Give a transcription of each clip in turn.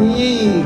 E...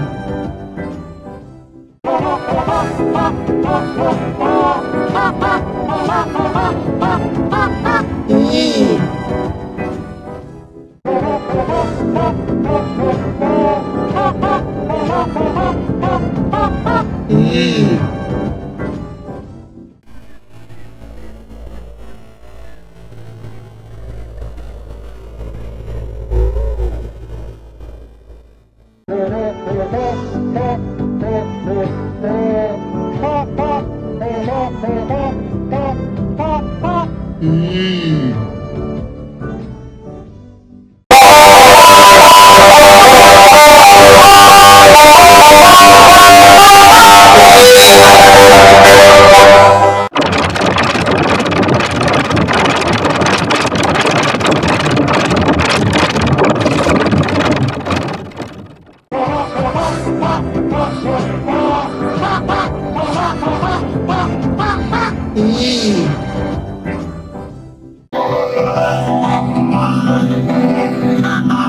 Mm. I'm my God.